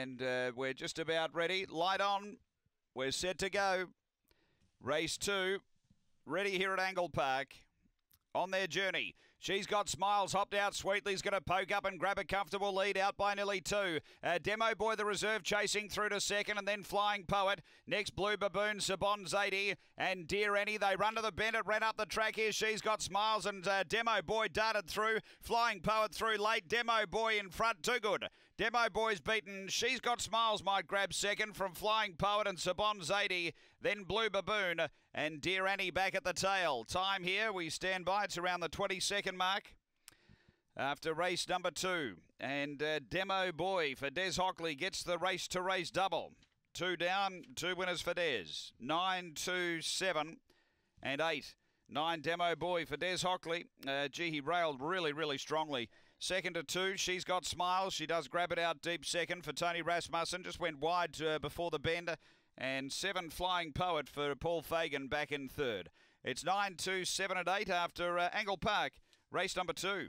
And uh, we're just about ready. Light on. We're set to go. Race two. Ready here at Angle Park on their journey. She's got Smiles hopped out sweetly. He's going to poke up and grab a comfortable lead out by nearly two. Uh, Demo Boy, the reserve, chasing through to second, and then Flying Poet. Next, Blue Baboon, Sabon Zadie, and Dear Annie. They run to the bend. It ran up the track here. She's got Smiles, and uh, Demo Boy darted through. Flying Poet through late. Demo Boy in front, too good. Demo Boy's beaten. She's got Smiles, might grab second from Flying Poet and Sabon Zadie. Then Blue Baboon and Dear Annie back at the tail. Time here, we stand by. It's around the 20 second mark after race number two. And uh, Demo Boy for Des Hockley gets the race to race double. Two down, two winners for Des. Nine, two, seven, and eight. Nine Demo Boy for Des Hockley. Uh, gee, he railed really, really strongly. Second to two, she's got smiles. She does grab it out deep second for Tony Rasmussen. Just went wide uh, before the bend. And seven Flying Poet for Paul Fagan back in third. It's nine, two, seven, and eight after uh, Angle Park, race number two.